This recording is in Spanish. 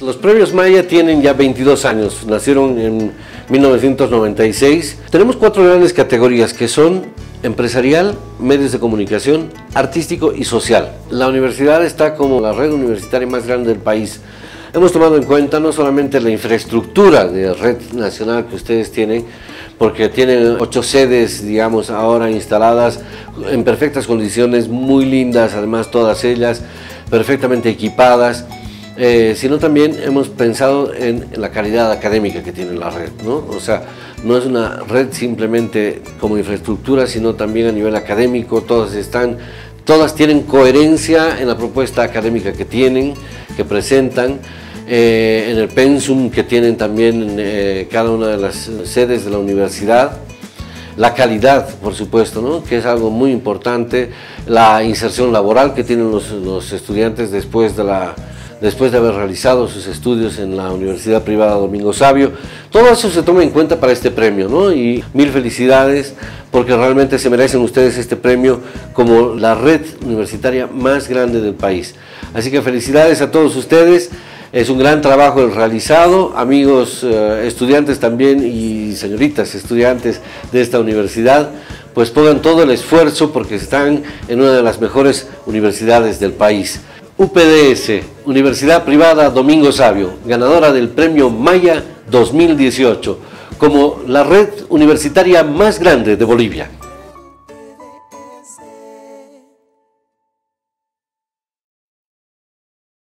Los premios Maya tienen ya 22 años, nacieron en 1996. Tenemos cuatro grandes categorías que son empresarial, medios de comunicación, artístico y social. La universidad está como la red universitaria más grande del país. Hemos tomado en cuenta no solamente la infraestructura de red nacional que ustedes tienen, porque tienen ocho sedes, digamos, ahora instaladas en perfectas condiciones, muy lindas, además todas ellas perfectamente equipadas, eh, sino también hemos pensado en, la calidad académica que tiene la red, ¿no? O sea, no es una red simplemente como infraestructura, sino también a nivel académico, todas están, todas tienen coherencia en la propuesta académica que tienen, que presentan, eh, en el pensum que tienen también eh, cada una de las sedes de la universidad, la calidad, por supuesto, ¿no? que es algo muy importante, la inserción laboral que tienen los, los estudiantes después de la después de haber realizado sus estudios en la Universidad Privada Domingo Sabio. Todo eso se toma en cuenta para este premio, ¿no? Y mil felicidades porque realmente se merecen ustedes este premio como la red universitaria más grande del país. Así que felicidades a todos ustedes. Es un gran trabajo el realizado, amigos eh, estudiantes también y señoritas estudiantes de esta universidad, pues pongan todo el esfuerzo porque están en una de las mejores universidades del país. UPDS, Universidad Privada Domingo Sabio, ganadora del Premio Maya 2018, como la red universitaria más grande de Bolivia.